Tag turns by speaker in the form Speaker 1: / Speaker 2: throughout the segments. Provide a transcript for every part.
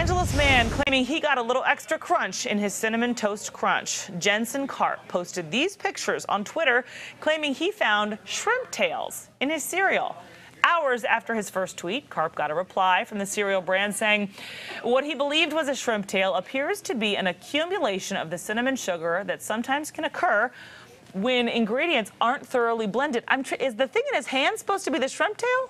Speaker 1: Angeles man claiming he got a little extra crunch in his cinnamon toast crunch. Jensen Karp posted these pictures on Twitter claiming he found shrimp tails in his cereal. Hours after his first tweet, Karp got a reply from the cereal brand saying what he believed was a shrimp tail appears to be an accumulation of the cinnamon sugar that sometimes can occur when ingredients aren't thoroughly blended. I'm is the thing in his hand supposed to be the shrimp tail?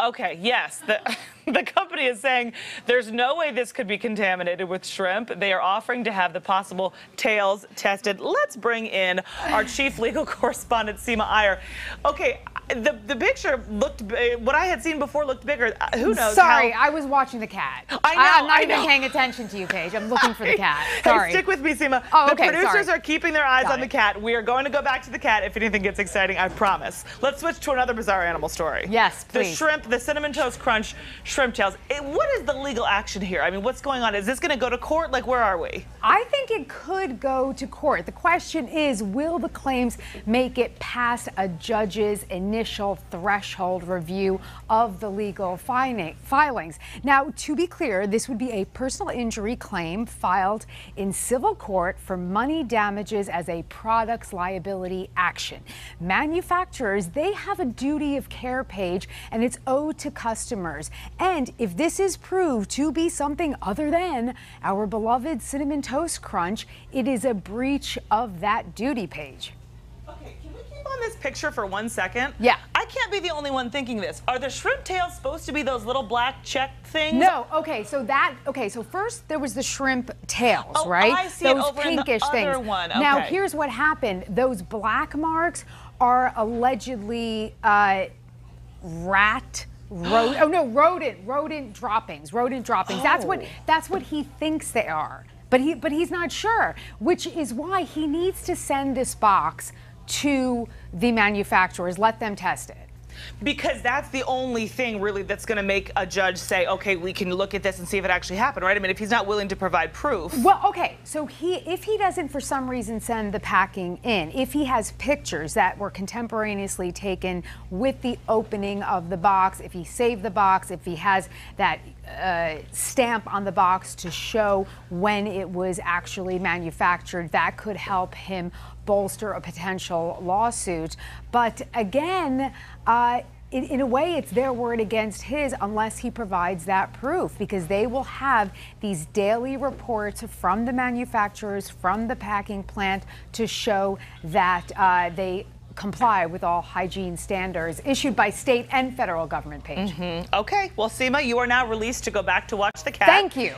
Speaker 1: Okay, yes. The, company is saying there's no way this could be contaminated with shrimp. They are offering to have the possible tails tested. Let's bring in our chief legal correspondent, Seema Iyer. Okay, the, the picture looked, what I had seen before looked bigger. Uh, who knows?
Speaker 2: Sorry,
Speaker 1: how...
Speaker 2: I was watching the cat.
Speaker 1: I know.
Speaker 2: I, am not
Speaker 1: I
Speaker 2: even
Speaker 1: know.
Speaker 2: paying attention to you, Paige. I'm looking for the cat. Sorry.
Speaker 1: Hey, stick with me, Seema.
Speaker 2: Oh, okay,
Speaker 1: the producers
Speaker 2: sorry.
Speaker 1: are keeping their eyes
Speaker 2: Got
Speaker 1: on
Speaker 2: it.
Speaker 1: the cat. We are going to go back to the cat if anything gets exciting, I promise. Let's switch to another bizarre animal story.
Speaker 2: Yes, please.
Speaker 1: The shrimp, the cinnamon toast crunch shrimp tails. It, what is the legal action here? I mean, what's going on? Is this going to go to court? Like, where are we?
Speaker 2: I think it could go to court. The question is will the claims make it past a judge's initial threshold review of the legal filing- filings? Now, to be clear, this would be a personal injury claim filed in civil court for money damages as a products liability action. Manufacturers, they have a duty of care Paige and it's owed to customers. And if this is proved to be something other than our beloved cinnamon toast crunch, it is a breach of that duty Paige.
Speaker 1: Okay, can we keep on this picture for one second?
Speaker 2: Yeah.
Speaker 1: I can't be the only one thinking this. Are the shrimp tails supposed to be those little black check things?
Speaker 2: No, okay, so that okay, so first there was the shrimp tails,
Speaker 1: Oh,
Speaker 2: right?
Speaker 1: I see
Speaker 2: Those
Speaker 1: over in the
Speaker 2: pinkish things.
Speaker 1: one,
Speaker 2: Now here's what happened. Those black marks are allegedly uh, rat Rod- oh no, rodent, rodent droppings, rodent droppings. That's what
Speaker 1: Oh.
Speaker 2: that's what he thinks they are. But he but he's not sure, which is why he needs to send this box to the manufacturers, let them test it.
Speaker 1: Because that's the only thing really that's going to make a judge say, okay, we can look at this and see if it actually happened, right? I mean, if he's not willing to provide proof.
Speaker 2: Well, okay. So he, if he doesn't for some reason send the packing in, if he has pictures that were contemporaneously taken with the opening of the box, if he saved the box, if he has that uh, stamp on the box to show when it was actually manufactured, that could help him bolster a potential lawsuit. But again, uh, in, in a way, it's their word against his unless he provides that proof because they will have these daily reports from the manufacturers, from the packing plant to show that uh, they comply with all hygiene standards issued by state and federal government Paige.
Speaker 1: Okay, well, Seema, you are now released to go back to watch the cat.
Speaker 2: Thank you.